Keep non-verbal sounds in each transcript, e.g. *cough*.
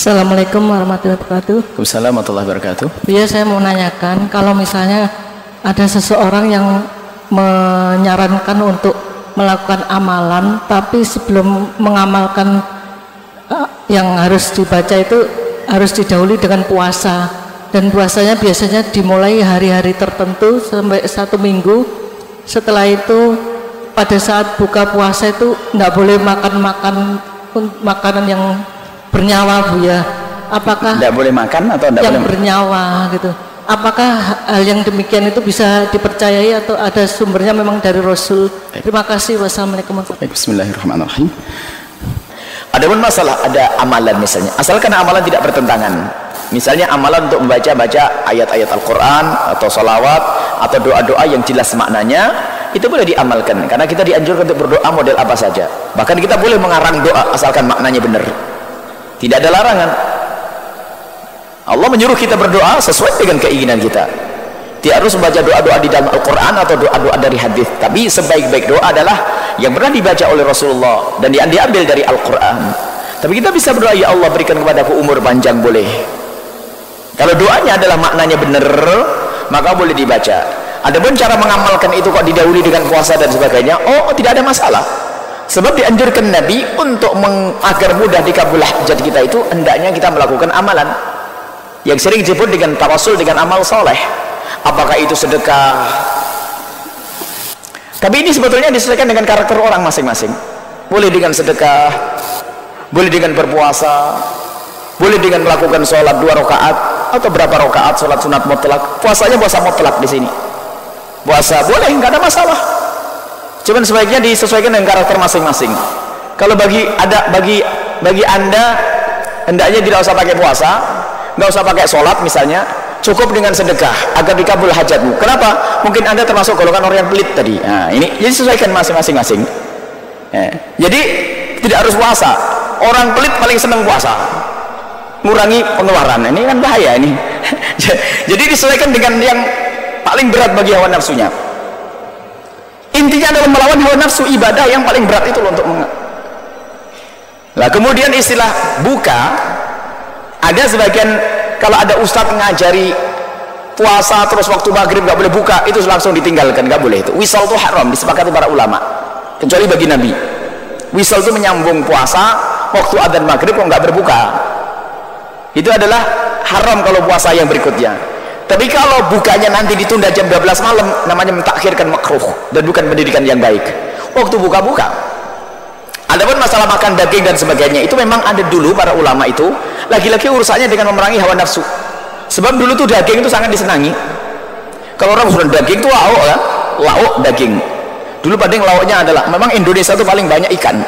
Assalamualaikum warahmatullahi wabarakatuh. Waalaikumsalam warahmatullahi wabarakatuh. Ya saya mau nanyakan kalau misalnya ada seseorang yang menyarankan untuk melakukan amalan tapi sebelum mengamalkan uh, yang harus dibaca itu harus didahului dengan puasa dan puasanya biasanya dimulai hari-hari tertentu sampai satu minggu setelah itu pada saat buka puasa itu nggak boleh makan-makan makanan yang bernyawa Bu ya? Apakah tidak boleh makan atau tidak yang boleh bernyawa gitu? Apakah hal yang demikian itu bisa dipercayai atau ada sumbernya memang dari Rasul? Terima kasih. Wassalamualaikum Bismillahirrahmanirrahim. Adapun masalah ada amalan misalnya. Asalkan amalan tidak bertentangan. Misalnya amalan untuk membaca-baca ayat-ayat Al-Quran atau salawat atau doa-doa yang jelas maknanya itu boleh diamalkan. Karena kita dianjurkan untuk berdoa model apa saja. Bahkan kita boleh mengarang doa asalkan maknanya benar tidak ada larangan. Allah menyuruh kita berdoa sesuai dengan keinginan kita. Tidak harus membaca doa-doa di dalam Al-Quran atau doa-doa dari hadis. Tapi sebaik-baik doa adalah yang pernah dibaca oleh Rasulullah dan diambil dari Al-Quran. Tapi kita bisa berdoa ya Allah berikan kepadaku umur panjang boleh. Kalau doanya adalah maknanya benar maka boleh dibaca. Adapun cara mengamalkan itu kok didahului dengan puasa dan sebagainya oh tidak ada masalah sebab dianjurkan Nabi untuk agar mudah dikabul hajat kita itu hendaknya kita melakukan amalan. Yang sering disebut dengan tawasul dengan amal soleh. Apakah itu sedekah? Tapi ini sebetulnya disesuaikan dengan karakter orang masing-masing. Boleh dengan sedekah boleh dengan berpuasa boleh dengan melakukan sholat dua rakaat atau berapa rakaat sholat sunat mutlak. Puasanya puasa mutlak di sini. Puasa boleh nggak ada masalah cuman sebaiknya disesuaikan dengan karakter masing-masing. Kalau bagi ada bagi bagi anda hendaknya tidak usah pakai puasa nggak usah pakai sholat misalnya cukup dengan sedekah agar dikabul hajatmu. Kenapa? mungkin anda termasuk golongan orang yang pelit tadi. Nah ini jadi sesuaikan masing-masing masing ya. jadi tidak harus puasa. Orang pelit paling senang puasa. Ngurangi pengeluaran. Ini kan bahaya ini. *laughs* Jadi disesuaikan dengan yang paling berat bagi hawa nafsunya intinya adalah melawan hawa nafsu ibadah yang paling berat itu loh untuk meng nah kemudian istilah buka ada sebagian kalau ada ustadz ngajari puasa terus waktu maghrib gak boleh buka itu langsung ditinggalkan gak boleh itu. Wisal itu haram disepakati para ulama. Kecuali bagi nabi. Wisal itu menyambung puasa waktu adzan maghrib kok nggak berbuka. Itu adalah haram kalau puasa yang berikutnya tapi kalau bukanya nanti ditunda jam 12 malam namanya mentakhirkan makruh dan bukan pendidikan yang baik. Waktu buka-buka. Adapun masalah makan daging dan sebagainya itu memang ada dulu para ulama itu. Lagi-lagi urusannya dengan memerangi hawa nafsu. Sebab dulu tuh daging itu sangat disenangi. Kalau orang urusan daging itu lauk ya lauk daging. Dulu paling lauknya adalah memang Indonesia itu paling banyak ikan.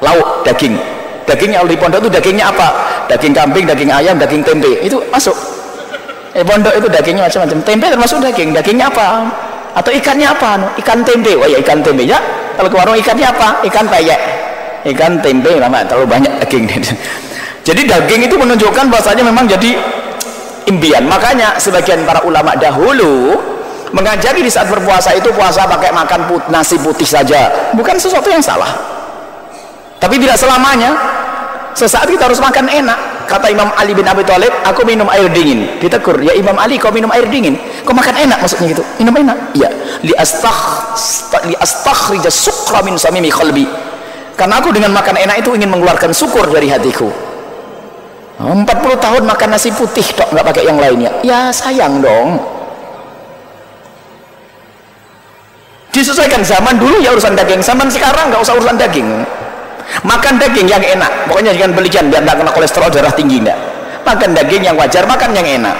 Lauk daging. Dagingnya di pondok itu dagingnya apa? Daging kambing, daging ayam, daging tempe. Itu masuk eh pondok itu dagingnya macam-macam. Tempe termasuk daging. Dagingnya apa? Atau ikannya apa? Ikan tempe. Oh ya ikan tempe. Ya kalau ke warung ikannya apa? Ikan peyek ikan tempe lama terlalu banyak daging. *laughs* Jadi daging itu menunjukkan bahasanya memang jadi imbian makanya sebagian para ulama dahulu mengajari di saat berpuasa itu puasa pakai makan put, nasi putih saja. Bukan sesuatu yang salah. Tapi tidak selamanya. Sesaat kita harus makan enak kata Imam Ali bin Abi Thalib aku minum air dingin. Ditegur ya Imam Ali kau minum air dingin? Kau makan enak maksudnya gitu. Minum enak? Iya. Li astakh li astakhrija sukra min samimi qalbi. Karena aku dengan makan enak itu ingin mengeluarkan syukur dari hatiku. 40 tahun makan nasi putih dok nggak pakai yang lainnya? Ya sayang dong. Disesuaikan zaman dulu ya urusan daging zaman sekarang nggak usah urusan daging makan daging yang enak. Pokoknya jangan belikan biar tidak kena kolesterol darah tinggi enggak makan daging yang wajar makan yang enak.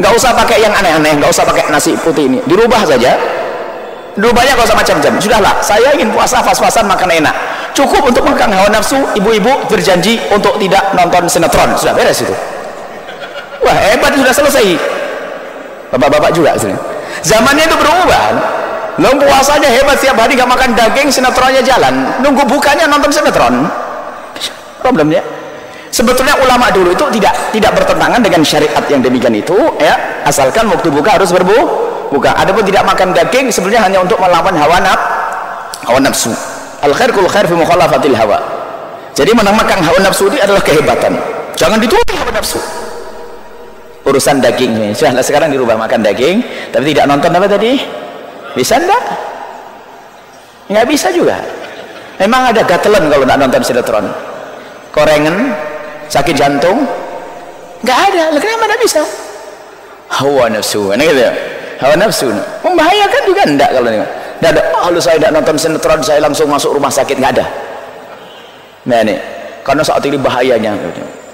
Nggak usah pakai yang aneh-aneh nggak usah pakai nasi putih ini. Dirubah saja. Dirubahnya nggak usah macam-macam. Sudahlah saya ingin puasa pas-pasan makan enak. Cukup untuk makan hawa nafsu ibu-ibu berjanji untuk tidak nonton sinetron. Sudah beres itu. Wah hebat sudah selesai. Bapak-bapak juga zamannya itu berubah Lo puasanya hebat tiap hari gak makan daging sinetronnya jalan. Nunggu bukanya nonton sinetron. Problemnya sebetulnya ulama dulu itu tidak tidak bertentangan dengan syariat yang demikian itu ya. Asalkan waktu buka harus berbu buka. Adapun tidak makan daging sebenarnya hanya untuk melawan hawa naf hawa nafsu. Al khair kul khair fi mukhalafatil hawa. Jadi menamakan hawa nafsu ini adalah kehebatan. Jangan ditutup hawa nafsu. Urusan daging. Sudah sekarang dirubah makan daging tapi tidak nonton apa tadi bisa enggak nggak bisa juga. Memang ada gatelan kalau tidak nonton sinetron. Korengan sakit jantung. Nggak ada. Kenapa tidak bisa? Hawa nafsu ini gitu ya? Hawa nafsu. Membahayakan juga enggak kalau ini tidak ada kalau saya tidak nonton sinetron saya langsung masuk rumah sakit. Nggak ada. Nah ini. Karena saat ini bahayanya.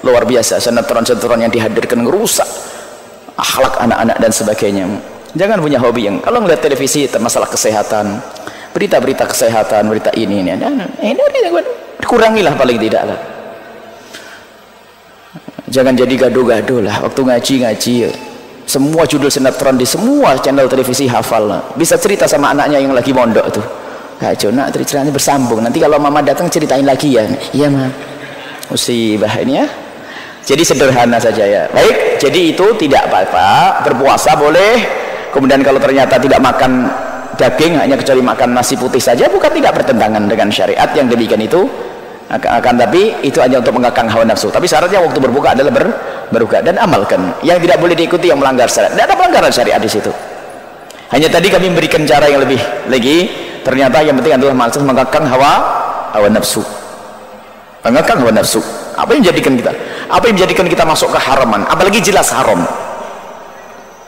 Luar biasa sinetron-sinetron yang dihadirkan merusak akhlak anak-anak dan sebagainya jangan punya hobi yang kalau melihat televisi masalah kesehatan. Berita-berita kesehatan berita ini ini ini, ini kurangilah paling tidak lah. Jangan jadi gaduh-gaduh lah. Waktu ngaji-ngaji semua judul sinetron di semua channel televisi hafal. Lah. bisa cerita sama anaknya yang lagi mondok tuh. Kacau nak ceritanya bersambung. Nanti kalau mama datang ceritain lagi ya. Iya mah musibah ini ya. Jadi sederhana saja ya. Baik jadi itu tidak apa-apa. Berpuasa boleh kemudian kalau ternyata tidak makan daging hanya kecuali makan nasi putih saja bukan tidak bertentangan dengan syariat yang demikian itu akan, tapi itu hanya untuk mengekang hawa nafsu. Tapi syaratnya waktu berbuka adalah ber, berbuka dan amalkan. Yang tidak boleh diikuti yang melanggar syariat. Tidak ada pelanggaran syariat di situ. Hanya tadi kami memberikan cara yang lebih lagi. Ternyata yang penting adalah maksud mengekang hawa hawa nafsu. Mengekang hawa nafsu. Apa yang menjadikan kita? Apa yang menjadikan kita masuk ke haraman? Apalagi jelas haram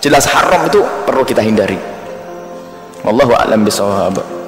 jelas haram itu perlu kita hindari. Wallahu a'lam bisawab